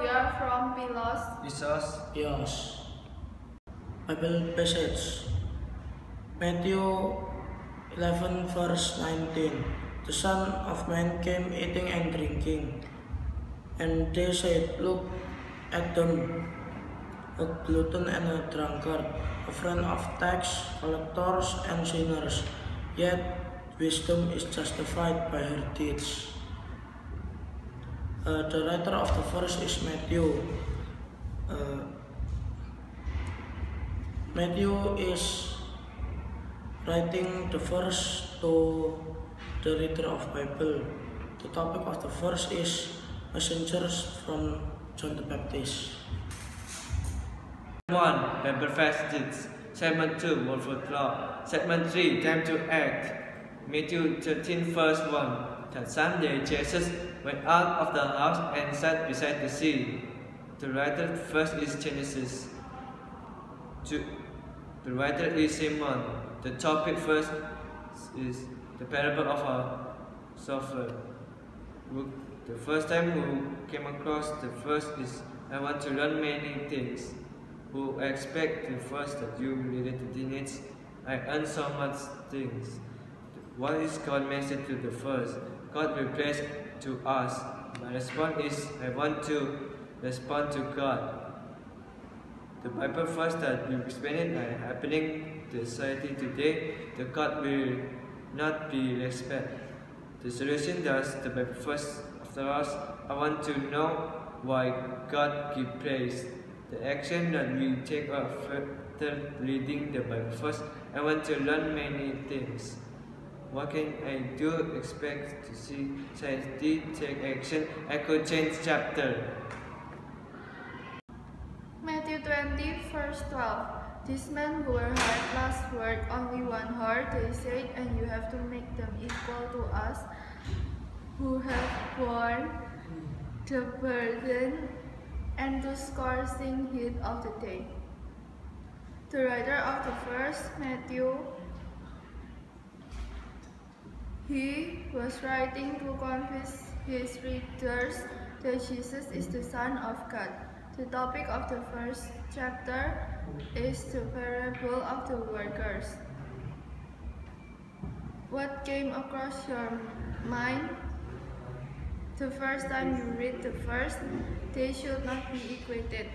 we are from Philos. Jesus, Yes. Bible passage Matthew 11 verse 19 The Son of Man came eating and drinking, and they said, Look at them, a glutton and a drunkard, a friend of tax collectors and sinners. Yet wisdom is justified by her deeds. Uh, the writer of the verse is Matthew. Uh, Matthew is writing the verse to the reader of Bible. The topic of the verse is messengers from John the Baptist. 1. Bible passages. Segment 2. Word for. Segment 3. Time to act. Matthew 13 verse 1. That Sunday Jesus went out of the house and sat beside the sea. The writer first is Genesis. Two. The writer is Simon. The topic first is the parable of a sower. The first time who came across the first is I want to learn many things. Who expect the first that you related to teenage? I earn so much things. What is God message to the first? God replaced to us. My response is I want to respond to God. The Bible verse that we explained are happening to society today. The God will not be respect. The solution does the Bible first after us. I want to know why God give praise. The action that we take after reading the Bible first, I want to learn many things. What can I do? Expect to see society take action. I could change chapter. Matthew 20, verse 12. These men who were last word only one heart, they said, and you have to make them equal to us who have borne the burden and the scorching heat of the day. The writer of the verse, Matthew, he was writing to convince his readers that Jesus is the Son of God. The topic of the first chapter is the parable of the workers. What came across your mind the first time you read the verse? They should not be equated.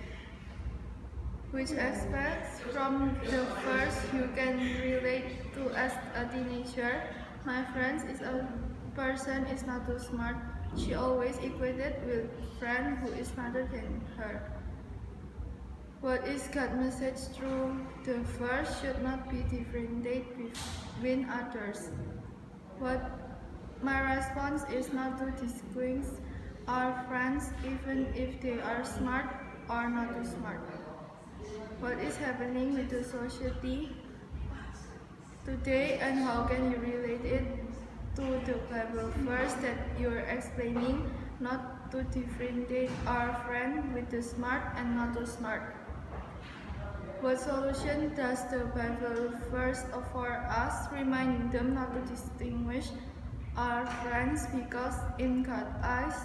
Which aspects from the verse you can relate to as a teenager? My friends is a person is not too smart. She always equated with friend who is smarter than her. What is God's message through the verse should not be differentiated between others. What my response is not to distinguish our friends even if they are smart or not too smart. What is happening with the society today and how can you relate it to the Bible verse that you're explaining not to differentiate our friend with the smart and not too smart. What solution does the Bible verse offer us, reminding them not to distinguish our friends because in God's eyes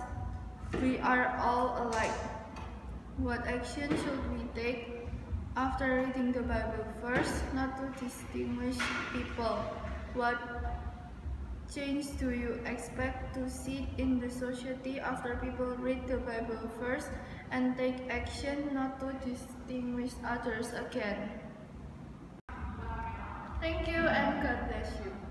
we are all alike? What action should we take after reading the Bible first, not to distinguish people? What change do you expect to see in the society after people read the Bible first and take action not to distinguish others again? Thank you and God bless you.